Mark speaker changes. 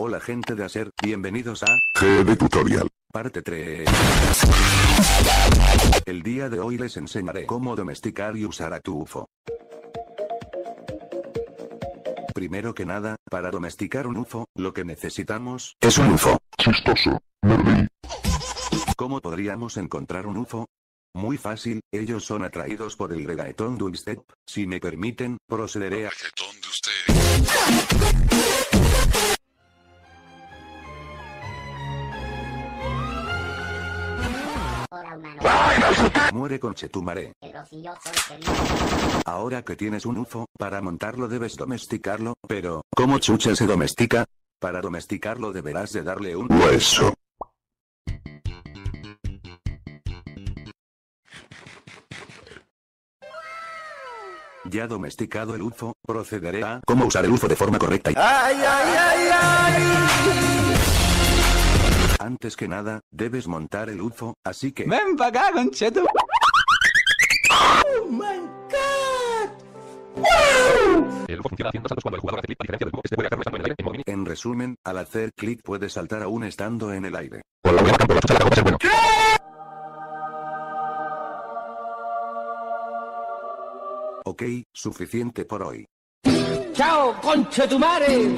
Speaker 1: Hola gente de Acer, bienvenidos a
Speaker 2: GD Tutorial.
Speaker 1: parte 3. El día de hoy les enseñaré cómo domesticar y usar a tu UFO. Primero que nada, para domesticar un UFO, lo que necesitamos
Speaker 2: Es un UFO. Chistoso. Nerdy.
Speaker 1: ¿Cómo podríamos encontrar un UFO? Muy fácil, ellos son atraídos por el reggaetón dubstep. Si me permiten, procederé a...
Speaker 3: Hola humano,
Speaker 1: Muere con Chetumare.
Speaker 3: pero si yo soy feliz.
Speaker 1: Ahora que tienes un UFO, para montarlo debes domesticarlo, pero ¿cómo chucha se domestica? Para domesticarlo deberás de darle un...
Speaker 2: Hueso.
Speaker 1: Ya domesticado el UFO, procederé a... ¿Cómo usar el UFO de forma correcta? Antes que nada, debes montar el UFO, así que...
Speaker 4: Ven para acá, concheto.
Speaker 5: El UFO funciona haciendo saltos cuando el jugador hace clic. A diferencia del UFO, puede agarrarlo estando en el aire en modo mini.
Speaker 1: En resumen, al hacer clic puedes saltar aún estando en el aire.
Speaker 5: Con la unidad campo, la chucha de la copa es bueno.
Speaker 1: Ok, suficiente por hoy.
Speaker 4: ¡Chao, concha tu madre!